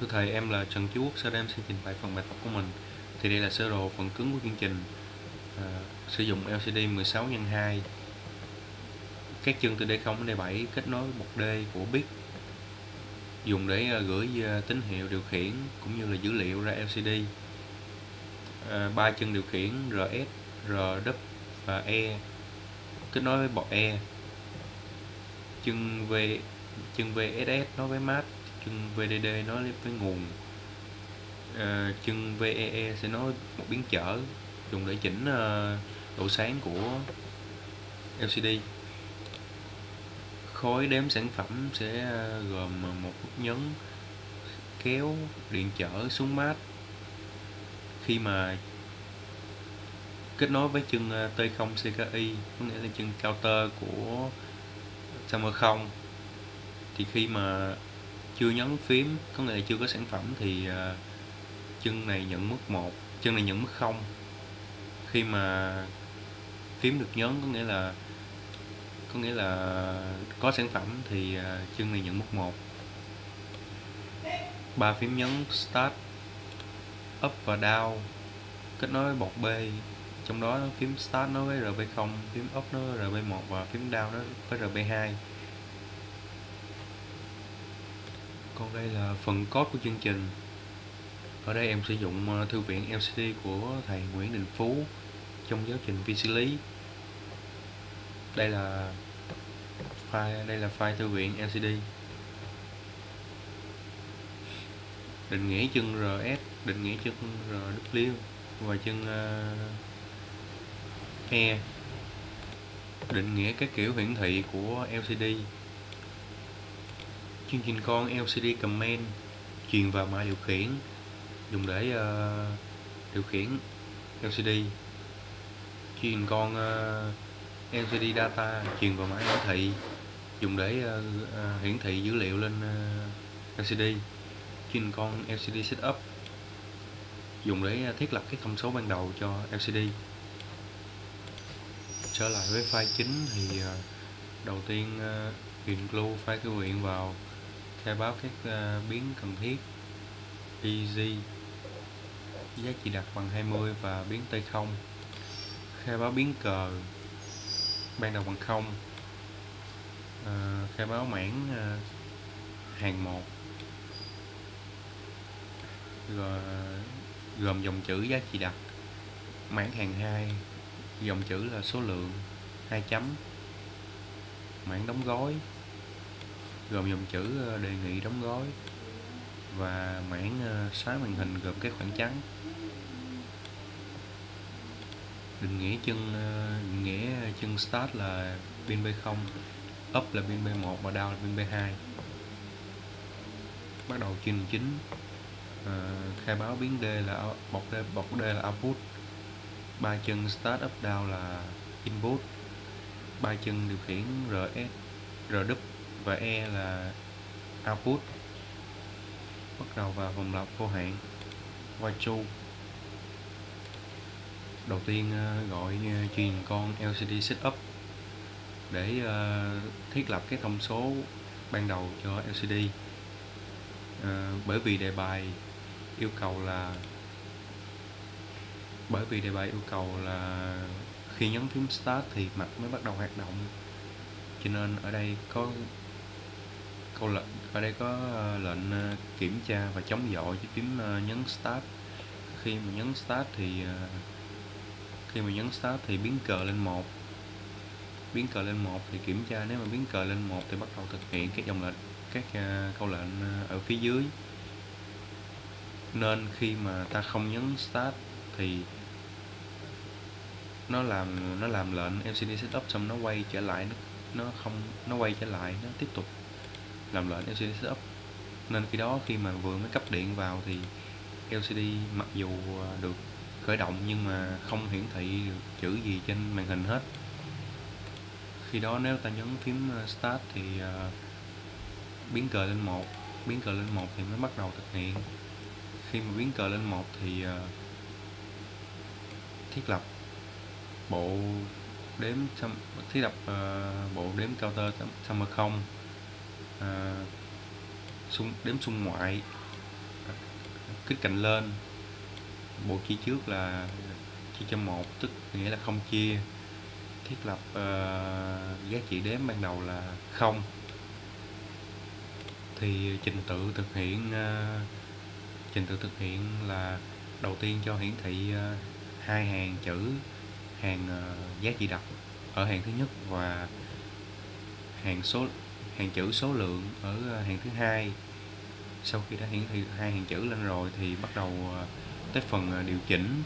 Thưa thầy, em là Trần Chí Quốc, sau đây em xin trình bày phần bài tập của mình. Thì đây là sơ đồ phần cứng của chương trình. À, sử dụng LCD 16 x 2 các chân từ D0 đến D7 kết nối một D của bit dùng để à, gửi à, tín hiệu điều khiển cũng như là dữ liệu ra LCD. À, ba chân điều khiển RS, RW và E kết nối với bọt E. Chân V chân VSS nối với mát chân VDD nối với nguồn à, chân VEE sẽ nói một biến trở dùng để chỉnh uh, độ sáng của LCD khối đếm sản phẩm sẽ uh, gồm một nút nhấn kéo điện trở xuống mát. Khi mà kết nối với chân T0 CKI có nghĩa là chân counter của Summer 0 thì khi mà chưa nhấn phím, có nghĩa là chưa có sản phẩm thì ờ, chân này nhận mức 1 chân này nhận mức 0 khi mà phím được nhấn có nghĩa là, có nghĩa là có sản phẩm thì ờ, chân này nhận mức 1 ba phím nhấn start, up và down, kết nối với bột B. Trong đó phím start nó với RB0 phím up nó với RB1 và phím down nó với RB2 còn đây là phần code của chương trình. Ở đây em sử dụng ờ, thư viện LCD của thầy Nguyễn Đình Phú trong giáo trình vi xử lý. Đây là file, đây là file thư viện LCD định nghĩa chân RS định nghĩa chân RW và chân ờ, E. Định nghĩa các kiểu hiển thị của LCD chương trình con LCD Command truyền vào mã điều khiển. Dùng để uh, điều khiển LCD truyền con ờ, uh, LCD data truyền vào mã hiển thị. Dùng để uh, uh, hiển thị dữ liệu lên uh, LCD truyền con LCD setup. Dùng để thiết lập cái thông số ban đầu cho LCD trở lại với file chính thì uh, đầu tiên uh, include file cái nguyện vào khai báo các uh, biến cần thiết easy giá trị đặt bằng 20 và biến T0 khai báo biến cờ ban đầu bằng 0 uh, ờ, khai báo mảng uh, hàng 1 rồi gồm dòng chữ giá trị đặt mảng hàng 2 dòng chữ là số lượng 2 chấm. Mảng đóng gói gồm dòng chữ ờ, đề nghị đóng gói và mảng ờ, xóa màn hình gồm các khoảng trắng. Định nghĩa chân ờ, định nghĩa chân start là pin B0 up là pin B1 và down là pin B2 bắt đầu chương chính à, khai báo biến D là bọc D bọc D là output. Ba chân start up down là input. Ba chân điều khiển RS RW và E là output. Bắt đầu vào vòng lặp vô hạn. While true đầu tiên ờ, gọi ờ, truyền con LCD setup để ờ, thiết lập cái thông số ban đầu cho LCD bởi vì đề bài yêu cầu là, bởi vì đề bài yêu cầu là khi nhấn phím start thì mặt mới bắt đầu hoạt động. Cho nên ở đây có câu lệnh ở đây có ờ, lệnh ờ, kiểm tra và chống dội chứ kiếm nhấn start. Khi mà nhấn start thì ờ, khi mà nhấn start thì biến cờ lên một. Biến cờ lên một thì kiểm tra nếu mà biến cờ lên một thì bắt đầu thực hiện các dòng lệnh các câu lệnh ở phía dưới. Nên khi mà ta không nhấn start thì nó làm nó làm lệnh LCD setup xong nó quay trở lại nó, nó không nó quay trở lại nó tiếp tục làm lệnh LCD setup. Nên khi đó khi mà vừa mới cấp điện vào thì LCD mặc dù à, được khởi động nhưng mà không hiển thị được chữ gì trên màn hình hết. Khi đó nếu ta nhấn phím à, start thì uh, biến cờ lên một biến cờ lên một thì mới bắt đầu thực hiện. Khi mà biến cờ lên một thì uh, thiết lập bộ đếm thiết lập uh, bộ đếm counter summer 0 à, xung, đếm xung ngoại à, kích cạnh lên. Bộ chia trước là chia cho một tức nghĩa là không chia. Thiết lập uh, giá trị đếm ban đầu là không. Thì trình tự thực hiện uh, trình tự thực hiện là đầu tiên cho hiển thị uh, hai hàng chữ hàng uh, giá trị đọc ở hàng thứ nhất và hàng số hàng chữ số lượng ở ờ, hàng thứ hai. Sau khi đã hiển thị hai hàng chữ lên rồi thì bắt đầu ờ, tới phần ờ, điều chỉnh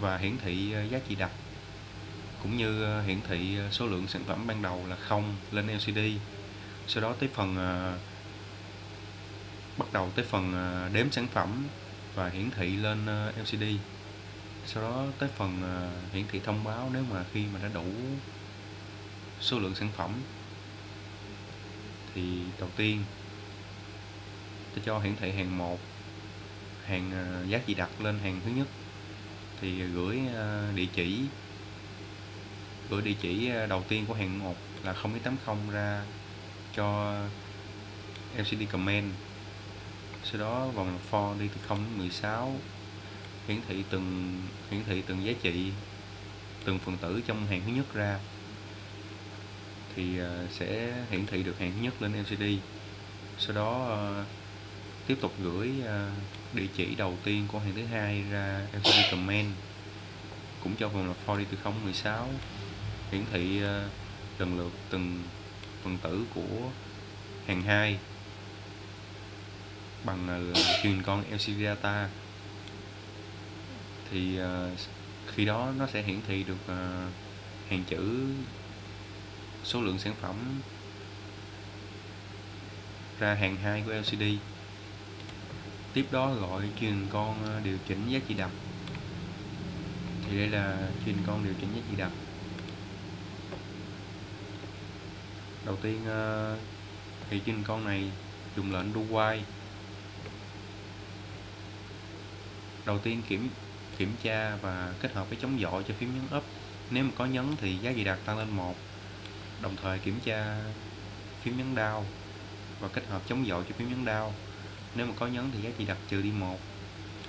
và hiển thị giá trị đặt, cũng như hiển thị số lượng sản phẩm ban đầu là không lên LCD sau đó tới phần bắt đầu tới phần đếm sản phẩm và hiển thị lên LCD sau đó tới phần hiển thị thông báo nếu mà khi mà đã đủ số lượng sản phẩm thì đầu tiên tôi cho hiển thị hàng 1 hàng à, giá trị đặt lên hàng thứ nhất. Thì gửi à, địa chỉ, gửi địa chỉ à, đầu tiên của hàng 1 là 0.80 ra cho LCD comment sau đó vòng for đi từ 0 đến 16 hiển thị từng, hiển thị từng giá trị, từng phần tử trong hàng thứ nhất ra thì ờ, sẽ hiển thị được hàng thứ nhất lên LCD sau đó ờ, tiếp tục gửi ờ, địa chỉ đầu tiên của hàng thứ hai ra LCD comment cũng cho vòng là for đi từ 0 16 hiển thị lần lượt từng phần tử của hàng 2 bằng truyền con LCD data. Thì khi đó nó sẽ hiển thị được hàng chữ số lượng sản phẩm ra hàng 2 của LCD tiếp đó gọi truyền con ờ, điều chỉnh giá trị đập thì đây là truyền con điều chỉnh giá trị đập đầu tiên ờ, thì truyền con này dùng lệnh do while đầu tiên kiểm kiểm tra và kết hợp với chống dội cho phím nhấn up. Nếu mà có nhấn thì giá trị đạt tăng lên 1 đồng thời kiểm tra phím nhấn down và kết hợp chống dội cho phím nhấn down. Nếu mà có nhấn thì giá trị đặt trừ đi một,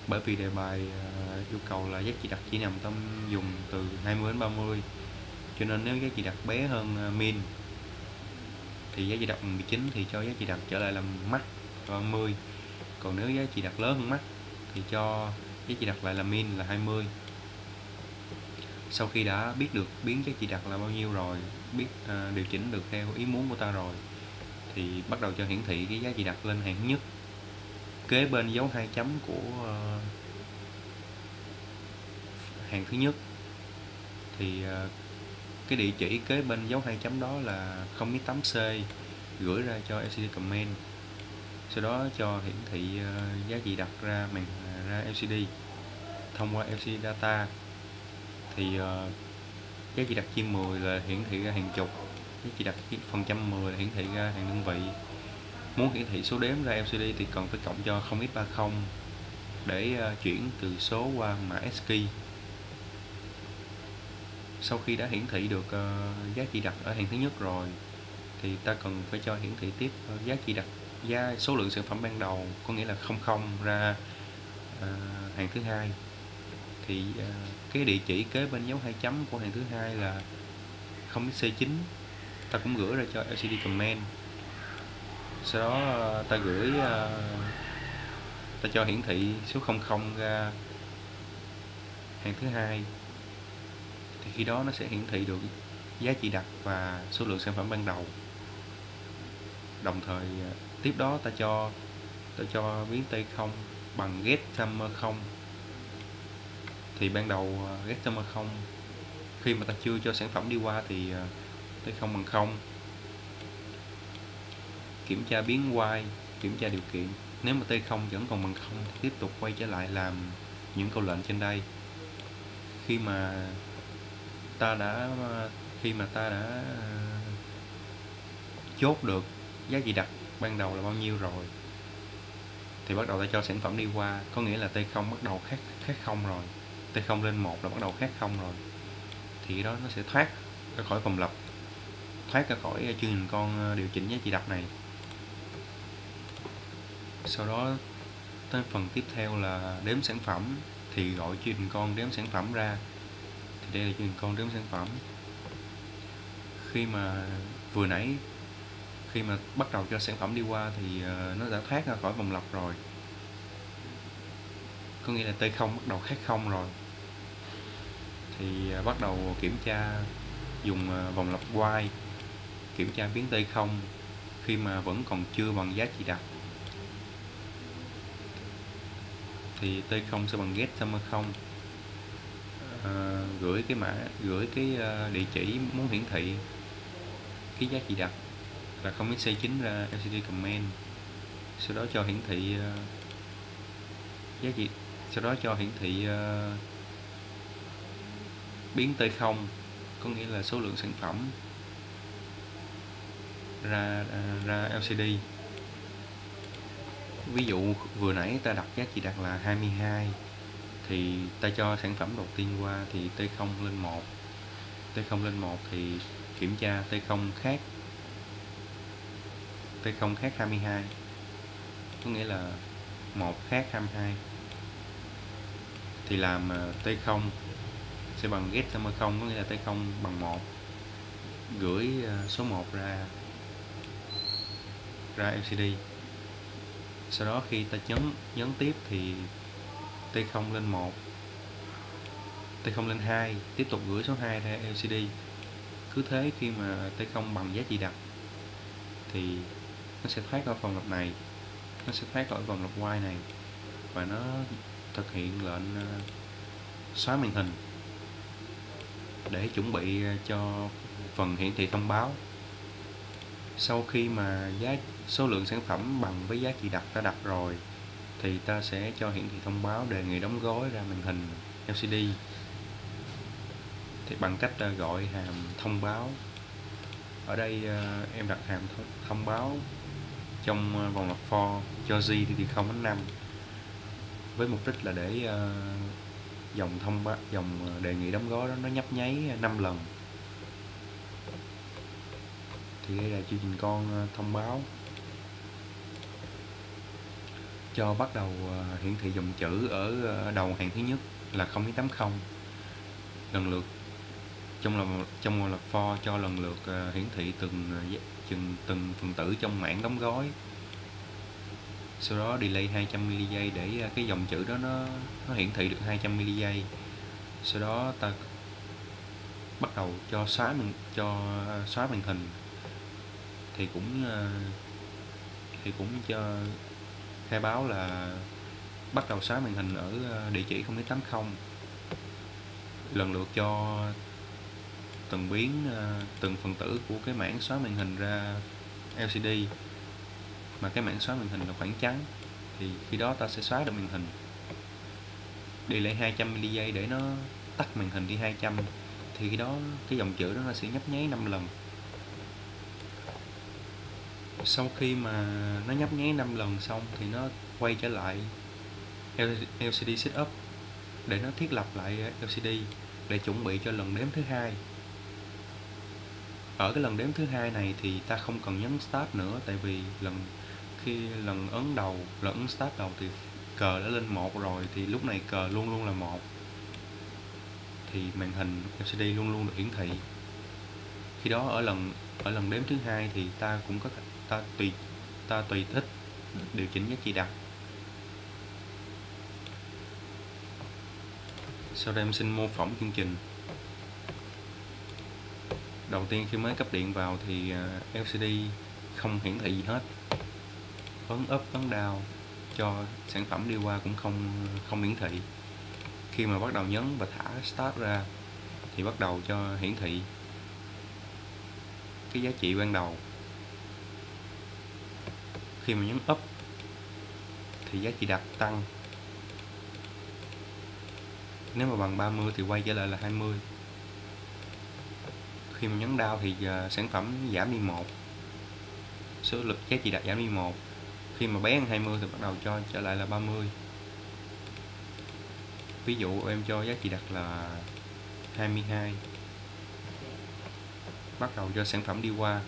bởi vì đề bài à, yêu cầu là giá trị đặt chỉ nằm trong dùng từ 20 đến 30 cho nên nếu giá trị đặt bé hơn à, min thì giá trị đặt 19 thì cho giá trị đặt trở lại là max 30 còn nếu giá trị đặt lớn hơn max thì cho giá trị đặt lại là min là 20 sau khi đã biết được biến giá trị đặt là bao nhiêu rồi biết uh, điều chỉnh được theo ý muốn của ta rồi thì bắt đầu cho hiển thị cái giá trị đặt lên hàng nhất kế bên dấu hai chấm của à, uh, hàng thứ nhất. Thì uh, cái địa chỉ kế bên dấu hai chấm đó là 0.8c gửi ra cho LCD comment sau đó cho hiển thị uh, giá trị đặt ra màn ra LCD thông qua LCD data thì uh, giá trị đặt chim 10 là hiển thị ra hàng chục giá trị đặt phần trăm 10 là hiển thị ra hàng đơn vị. Muốn hiển thị số đếm ra LCD thì cần phải cộng cho 0x30 để uh, chuyển từ số qua mã ASCII sau khi đã hiển thị được uh, giá trị đặt ở hàng thứ nhất rồi thì ta cần phải cho hiển thị tiếp uh, giá trị đặt giá số lượng sản phẩm ban đầu có nghĩa là 00 ra uh, hàng thứ hai thì uh, cái địa chỉ kế bên dấu hai chấm của hàng thứ hai là không C9 ta cũng gửi ra cho LCD comment sau đó uh, ta gửi uh, ta cho hiển thị số 00 ra hàng thứ hai. Thì khi đó nó sẽ hiển thị được giá trị đặt và số lượng sản phẩm ban đầu. Đồng thời tiếp đó ta cho ta cho biến t không bằng get summer không thì ban đầu ờ, không khi mà ta chưa cho sản phẩm đi qua thì ờ, tới t không bằng không. Kiểm tra biến y kiểm tra điều kiện. Nếu mà t không vẫn còn bằng không thì tiếp tục quay trở lại làm những câu lệnh trên đây. Khi mà ta đã ờ, khi mà ta đã ờ, chốt được giá trị đặt ban đầu là bao nhiêu rồi thì bắt đầu ta cho sản phẩm đi qua. Có nghĩa là t không bắt đầu khác khác không rồi t không lên một là bắt đầu khác không rồi. Thì đó nó sẽ thoát ra khỏi vòng lặp, thoát ra khỏi ờ, chương trình con ờ, điều chỉnh giá trị đặt này. Sau đó tới phần tiếp theo là đếm sản phẩm, thì gọi chương trình con đếm sản phẩm ra. Thì đây là chương trình con đếm sản phẩm. Khi mà vừa nãy, khi mà bắt đầu cho sản phẩm đi qua thì ờ, nó đã thoát ra khỏi vòng lặp rồi. Có nghĩa là T0 bắt đầu khác không rồi thì à, bắt đầu kiểm tra dùng à, vòng lặp quay kiểm tra biến T0 khi mà vẫn còn chưa bằng giá trị đặt thì T0 sẽ bằng get summer 0 à, gửi cái mã gửi cái à, địa chỉ muốn hiển thị cái giá trị đặt là không biết C9 ra LCD comment. Sau đó cho hiển thị giá trị sau đó cho hiển thị uh, biến t không, có nghĩa là số lượng sản phẩm ra à, ra LCD ví dụ vừa nãy ta đặt giá trị đặt là 22 thì ta cho sản phẩm đầu tiên qua thì T0 lên 1 T0 lên 1 thì kiểm tra T0 khác T0 khác 22 có nghĩa là 1 khác 22 thì làm à, T0 sẽ bằng get summer 0 có nghĩa là T0 bằng 1 gửi ờ, số 1 ra ra LCD sau đó khi ta nhấn nhấn tiếp thì T0 lên 1 T0 lên 2 tiếp tục gửi số 2 ra LCD cứ thế khi mà T0 bằng giá trị đặt thì nó sẽ thoát khỏi vòng lặp này, nó sẽ thoát khỏi vòng lặp Y này và nó thực hiện lệnh ờ, xóa màn hình để chuẩn bị ờ, cho phần hiển thị thông báo. Sau khi mà giá, số lượng sản phẩm bằng với giá trị đặt ta đặt rồi, thì ta sẽ cho hiển thị thông báo đề nghị đóng gói ra màn hình LCD thì bằng cách ờ, gọi hàm thông báo. Ở đây ờ, em đặt hàm thông báo trong vòng lặp for cho G thì không 0 đến 5 với mục đích là để dòng thông báo, dòng ờ, đề nghị đóng gói đó nó nhấp nháy 5 lần. Thì đây là chương trình con ờ, thông báo. Cho bắt đầu ờ, hiển thị dòng chữ ở đầu hàng thứ nhất là 0.80 lần lượt, trong là trong là for cho lần lượt hiển thị từng từng từng phần tử trong mảng đóng gói sau đó delay 200 ms để ờ, cái dòng chữ đó nó nó hiển thị được 200 ms sau đó ta bắt đầu cho xóa mình cho ờ, xóa màn hình. Thì cũng ờ, thì cũng cho khai báo là bắt đầu xóa màn hình ở địa chỉ 0.80 lần lượt cho từng biến từng phần tử của cái mảng xóa màn hình ra LCD mà cái mảng xóa màn hình là khoảng trắng, thì khi đó ta sẽ xóa được màn hình. Đi lại 200 ms để nó tắt màn hình đi 200 thì khi đó cái dòng chữ đó nó sẽ nhấp nháy 5 lần. Sau khi mà nó nhấp nháy 5 lần xong thì nó quay trở lại LCD setup để nó thiết lập lại LCD để chuẩn bị cho lần đếm thứ hai. Ở cái lần đếm thứ hai này thì ta không cần nhấn start nữa, tại vì lần khi lần ấn đầu, lần ấn start đầu thì cờ đã lên một rồi thì lúc này cờ luôn luôn là một. Thì màn hình LCD luôn luôn được hiển thị. Khi đó ở lần ở lần đếm thứ hai thì ta cũng có, ta tùy ta tùy thích điều chỉnh giá trị đặt. Sau đây em xin mô phỏng chương trình. Đầu tiên khi mới cấp điện vào thì à, LCD không hiển thị gì hết ấn up ấn down cho sản phẩm đi qua cũng không không hiển thị. Khi mà bắt đầu nhấn và thả start ra thì bắt đầu cho hiển thị cái giá trị ban đầu. Khi mà nhấn up thì giá trị đặt tăng. Nếu mà bằng 30 thì quay trở lại là 20 khi mà nhấn down thì à, sản phẩm giảm đi một. Số lực, giá trị đặt giảm đi một khi mà bé ăn 20 thì bắt đầu cho trở lại là 30 ví dụ em cho giá trị đặt là 22 bắt đầu cho sản phẩm đi qua.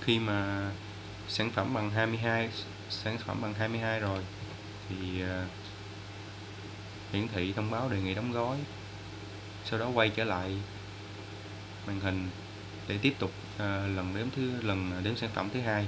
Khi mà sản phẩm bằng 22 sản phẩm bằng 22 rồi thì ờ, hiển thị thông báo đề nghị đóng gói sau đó quay trở lại màn hình để tiếp tục uh, lần đếm thứ lần đếm sản phẩm thứ hai.